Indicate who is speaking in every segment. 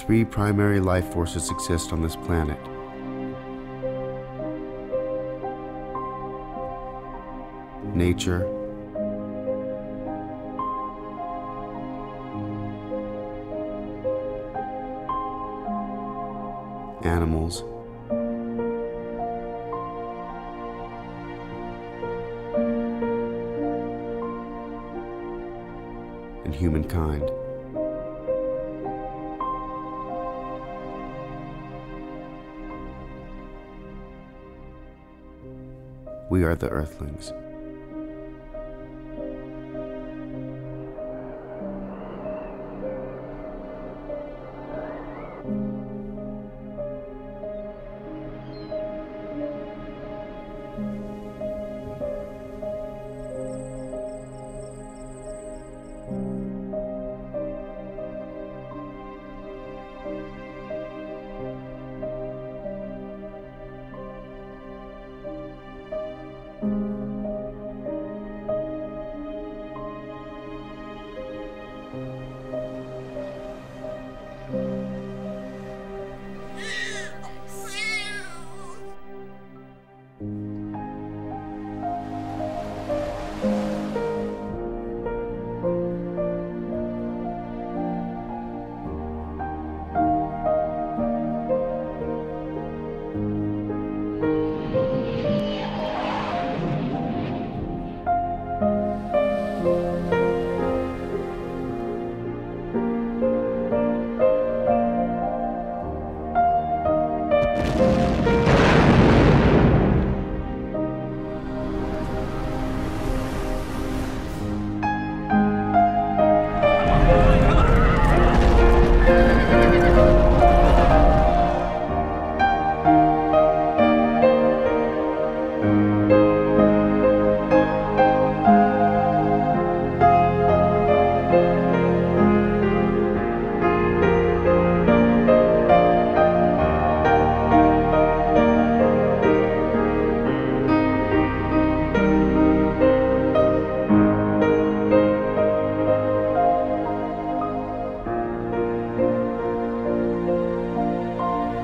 Speaker 1: three primary life forces exist on this planet. Nature, animals, and humankind. We are the Earthlings.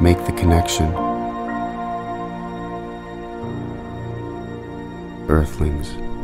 Speaker 1: Make the connection. Earthlings.